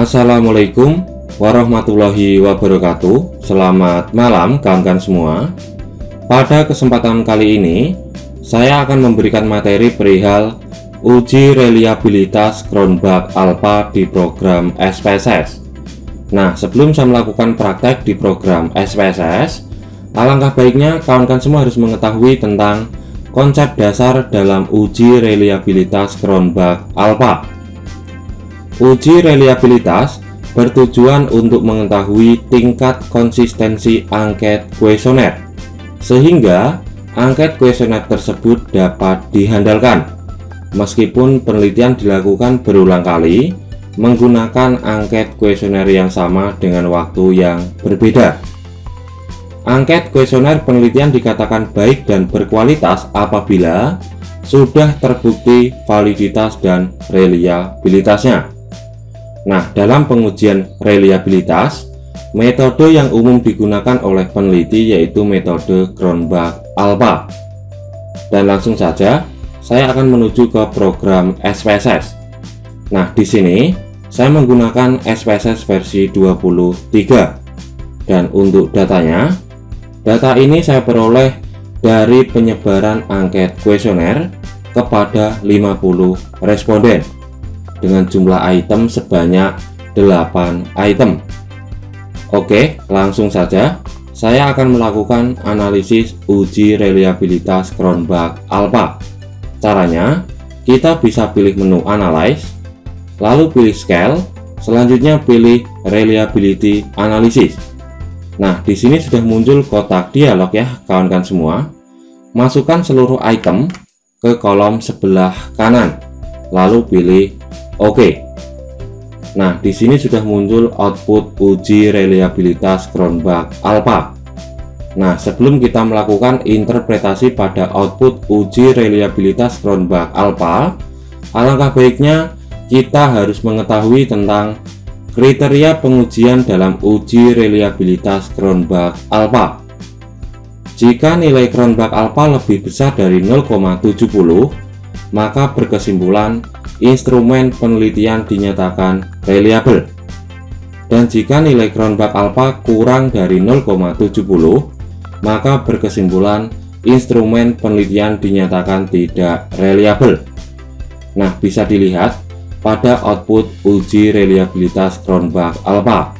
Assalamualaikum warahmatullahi wabarakatuh. Selamat malam kawan-kawan semua. Pada kesempatan kali ini Saya akan memberikan materi perihal Uji reliabilitas Kronbach Alpha di program SPSS Nah sebelum saya melakukan praktek di program SPSS Alangkah baiknya kawan-kawan semua harus mengetahui tentang konsep dasar dalam uji reliabilitas Kronbach Alpha. Uji reliabilitas bertujuan untuk mengetahui tingkat konsistensi angket kuesioner, sehingga angket kuesioner tersebut dapat dihandalkan. Meskipun penelitian dilakukan berulang kali menggunakan angket kuesioner yang sama dengan waktu yang berbeda. Angket kuesioner penelitian dikatakan baik dan berkualitas apabila sudah terbukti validitas dan reliabilitasnya. Nah, dalam pengujian reliabilitas, metode yang umum digunakan oleh peneliti yaitu metode Kronbach Alpha. Dan langsung saja, saya akan menuju ke program SPSS. Nah, di sini saya menggunakan SPSS versi 23. Dan untuk datanya, Data ini saya peroleh dari penyebaran angket kuesioner kepada 50 responden dengan jumlah item sebanyak 8 item. Oke, langsung saja saya akan melakukan analisis uji reliabilitas Kronbach Alpha. Caranya, kita bisa pilih menu Analyze, lalu pilih Scale, selanjutnya pilih Reliability Analysis. Nah, di sini sudah muncul kotak dialog ya, kawan-kawan semua. Masukkan seluruh item ke kolom sebelah kanan, lalu pilih OK. Nah, di sini sudah muncul output uji reliabilitas Kronbach Alpha. Nah, sebelum kita melakukan interpretasi pada output uji reliabilitas Kronbach Alpha, alangkah baiknya kita harus mengetahui tentang Kriteria pengujian dalam uji reliabilitas Kronbach Alpha Jika nilai Kronbach Alpha lebih besar dari 0,70 maka berkesimpulan instrumen penelitian dinyatakan reliable. Dan jika nilai Kronbach Alpha kurang dari 0,70 maka berkesimpulan instrumen penelitian dinyatakan tidak reliable. Nah bisa dilihat pada output uji reliabilitas Kronbach Alpha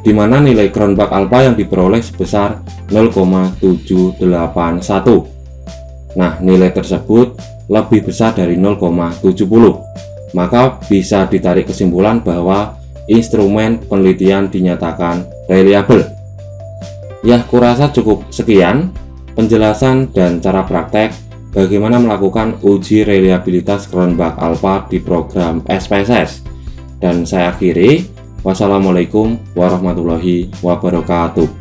di mana nilai Kronbach Alpha yang diperoleh sebesar 0,781 nah nilai tersebut lebih besar dari 0,70 maka bisa ditarik kesimpulan bahwa instrumen penelitian dinyatakan reliable ya kurasa cukup sekian penjelasan dan cara praktek bagaimana melakukan uji reliabilitas Kronbach Alpha di program SPSS. Dan saya akhiri, wassalamualaikum warahmatullahi wabarakatuh.